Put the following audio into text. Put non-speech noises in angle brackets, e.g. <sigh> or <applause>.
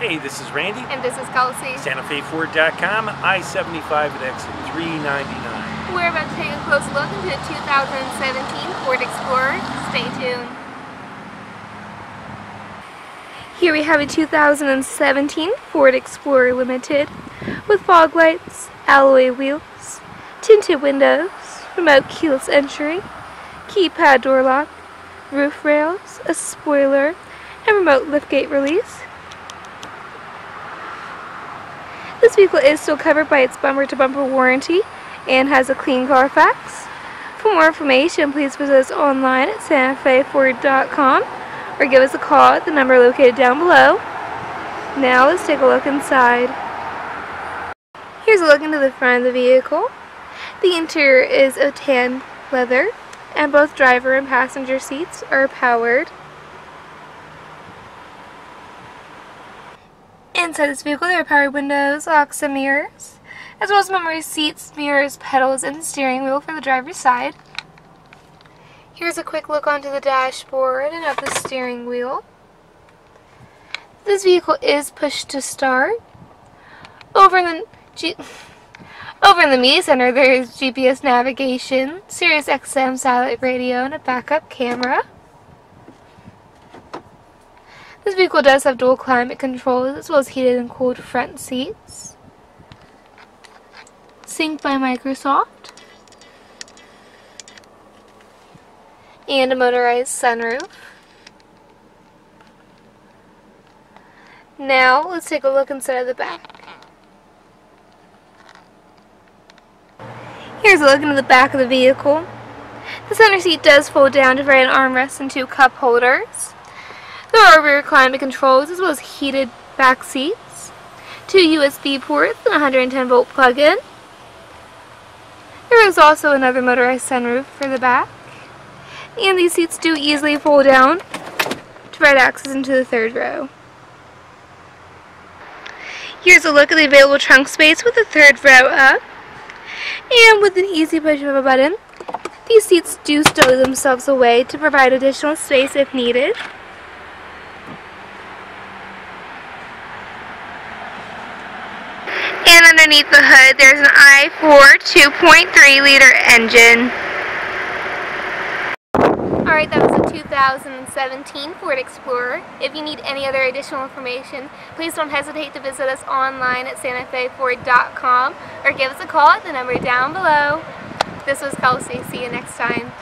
Hey, this is Randy. And this is Kelsey. SantaFeFord.com, I-75 at exit 399. We're about to take a close look into the 2017 Ford Explorer. Stay tuned. Here we have a 2017 Ford Explorer Limited with fog lights, alloy wheels, tinted windows, remote keyless entry, keypad door lock, roof rails, a spoiler, and remote liftgate release. This vehicle is still covered by its bumper-to-bumper -bumper warranty and has a clean Carfax. For more information, please visit us online at santafeford.com or give us a call at the number located down below. Now let's take a look inside. Here's a look into the front of the vehicle. The interior is of tan leather and both driver and passenger seats are powered. Inside this vehicle there are power windows, locks and mirrors, as well as memory seats, mirrors, pedals, and steering wheel for the driver's side. Here's a quick look onto the dashboard and of the steering wheel. This vehicle is push to start. Over in the G <laughs> over in the media center there is GPS navigation, Sirius XM satellite radio, and a backup camera. This vehicle does have dual climate controls as well as heated and cooled front seats. Sync by Microsoft. And a motorized sunroof. Now, let's take a look inside of the back. Here's a look into the back of the vehicle. The center seat does fold down to provide an armrest and two cup holders. There are rear climate controls as well as heated back seats, two USB ports and a 110 volt plug-in. There is also another motorized sunroof for the back. And these seats do easily fold down to provide access into the third row. Here's a look at the available trunk space with the third row up. And with an easy push of a button, these seats do stow themselves away to provide additional space if needed. And underneath the hood, there's an i4 2.3 liter engine. Alright, that was a 2017 Ford Explorer. If you need any other additional information, please don't hesitate to visit us online at santafeford.com or give us a call at the number down below. This was Kelsey. See you next time.